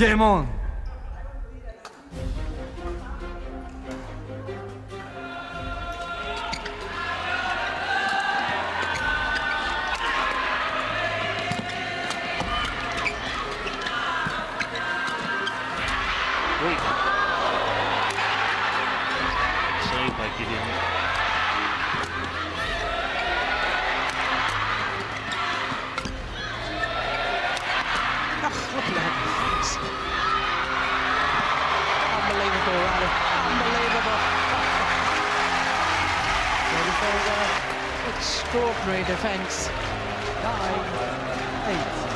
Game on! Extraordinary defence. Nine, eight.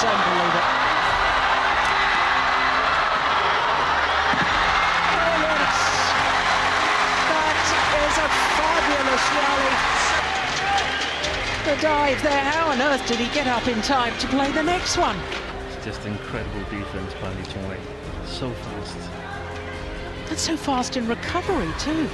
Don't believe it. Brilliant. That is a fabulous rally. The dive there. How on earth did he get up in time to play the next one? It's just incredible defense by Lee Chong Wei. So fast. That's so fast in recovery too.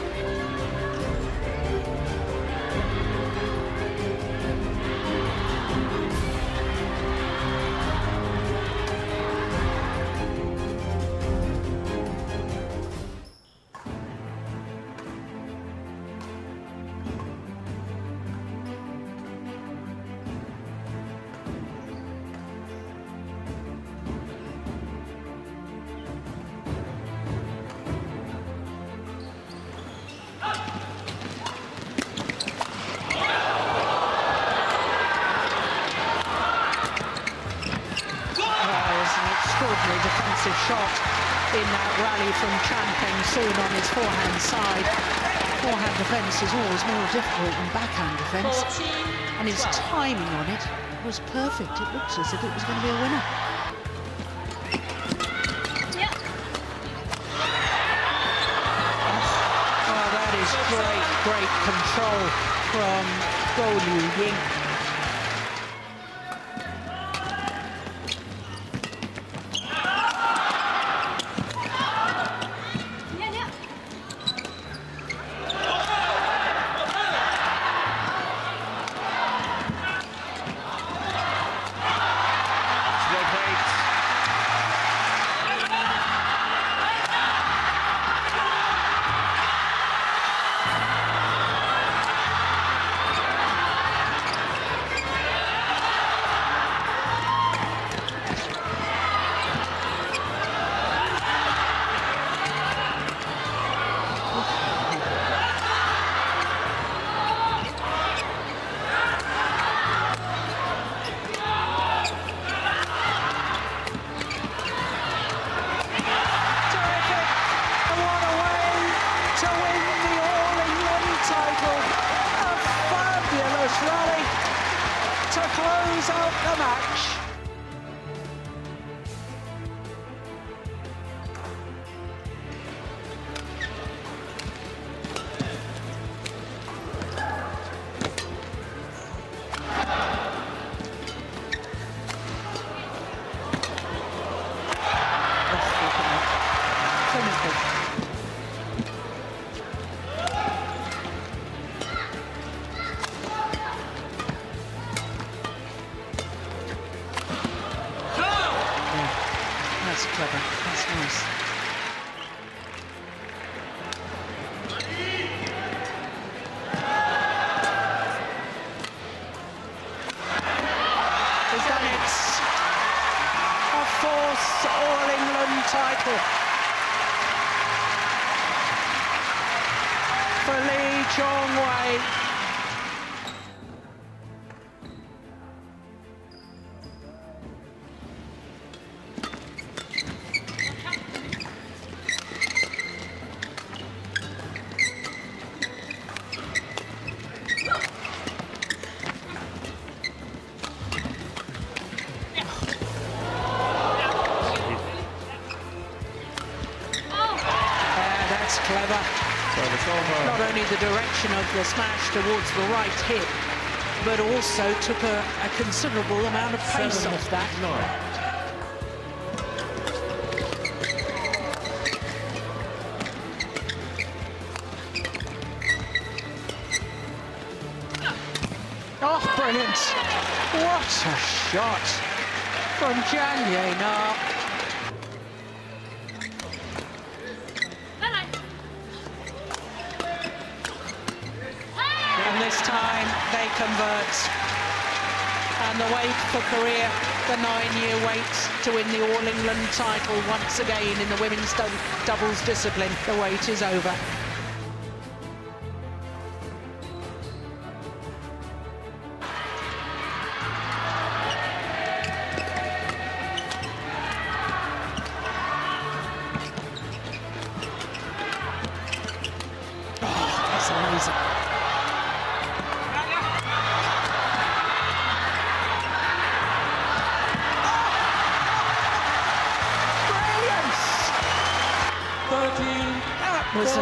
Shot in that rally from Chan Peng Soon on his forehand side. Forehand defence is always more difficult than backhand defence. And his timing on it was perfect. It looks as if it was going to be a winner. Oh, that is great, great control from Goh Liu Ying. Clever. That's nice. Clever. Not only the direction of the smash towards the right hip, but also took a, a considerable amount of pace Seven, off that. nine. Oh, brilliant. What a shot from Chang Ye-na. This time they convert. And the wait for Korea, the nine-year wait to win the All England title once again in the women's doubles discipline. The wait is over.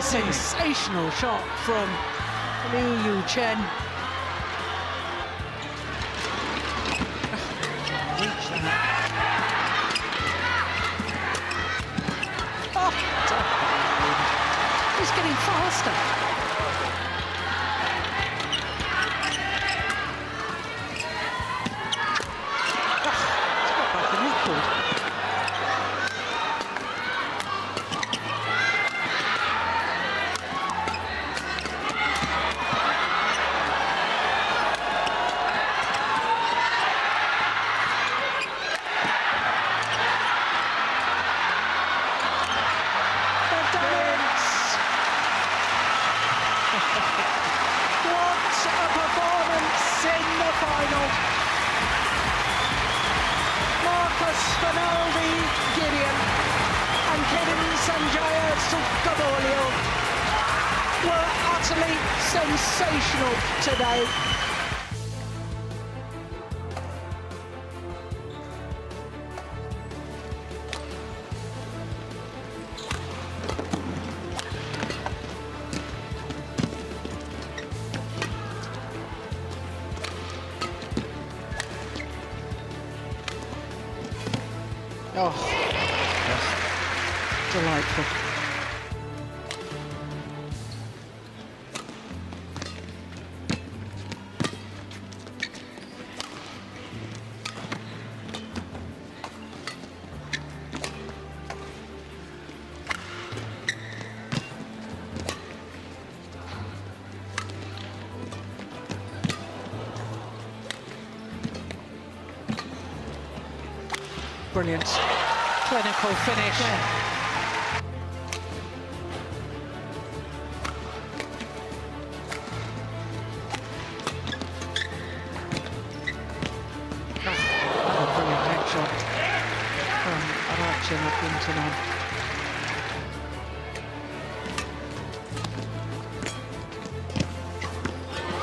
Sensational shot from Liu Yu Chen. Kevin Sanjaya Sukamuljo were utterly sensational today. Oh, delightful. Brilliant. Clinical finish. Oh, Akintanon.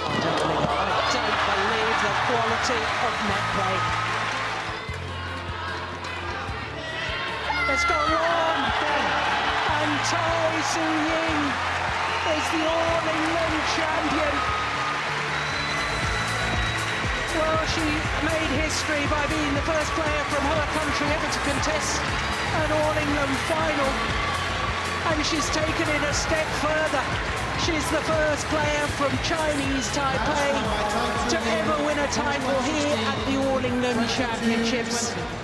I don't believe. I don't believe the quality of net play. Let's go long. And Tai Tzu Ying is the All England champion. She made history by being the first player from her country ever to contest an All England final. And she's taken it a step further. She's the first player from Chinese Taipei to ever win a title here at the All England Championships.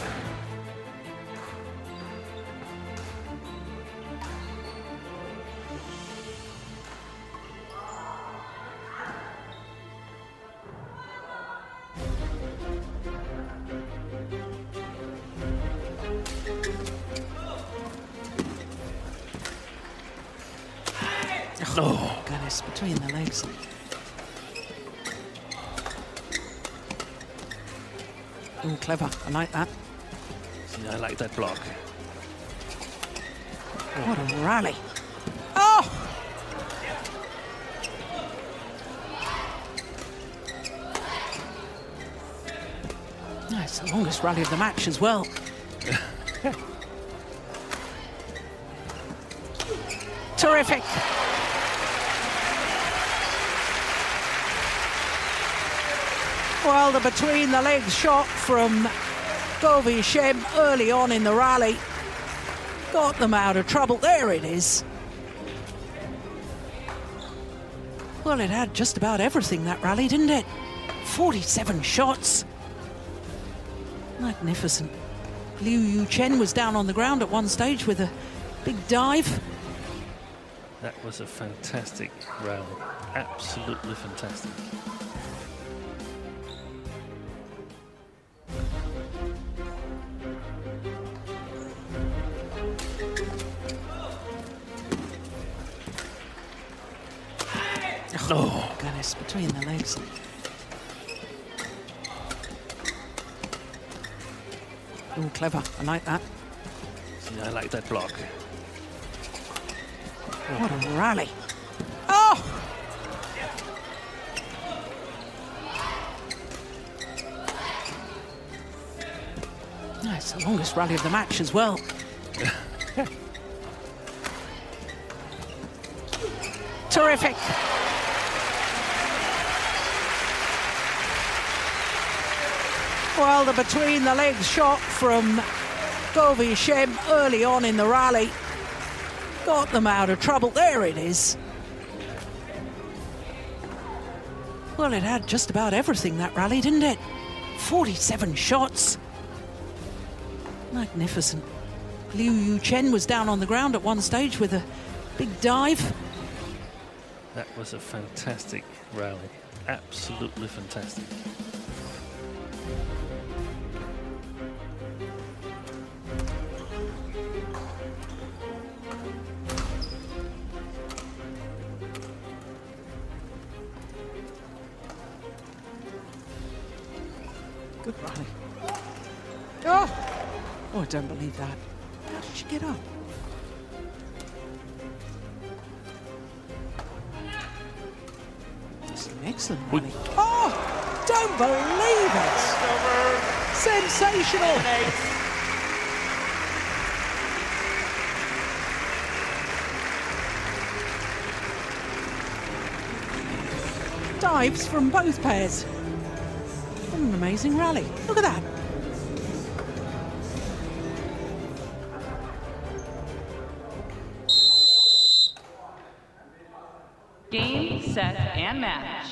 Between the legs. Oh, clever. I like that. Yeah, I like that block. What a rally. Oh! It's the longest rally of the match as well. Terrific. Well, the between the legs shot from Govi Shem early on in the rally got them out of trouble. There it is. Well, it had just about everything that rally, didn't it? 47 shots. Magnificent. Liu Yu Chen was down on the ground at one stage with a big dive. That was a fantastic rally. Absolutely fantastic. Oh, goodness, between the legs. Oh, clever. I like that. Yeah, I like that block. What a rally. Oh! That's the longest rally of the match as well. Terrific. Well, the between the legs shot from Govi Shem early on in the rally got them out of trouble. There it is. Well, it had just about everything that rally, didn't it? 47 shots. Magnificent. Liu Yu Chen was down on the ground at one stage with a big dive. That was a fantastic rally. Absolutely fantastic. Good. Oh! Oh, I don't believe that. How did she get up? It's an excellent rally. Oh! Don't believe it! Sensational! Dives from both pairs. Amazing rally. Look at that. Game, set, and match.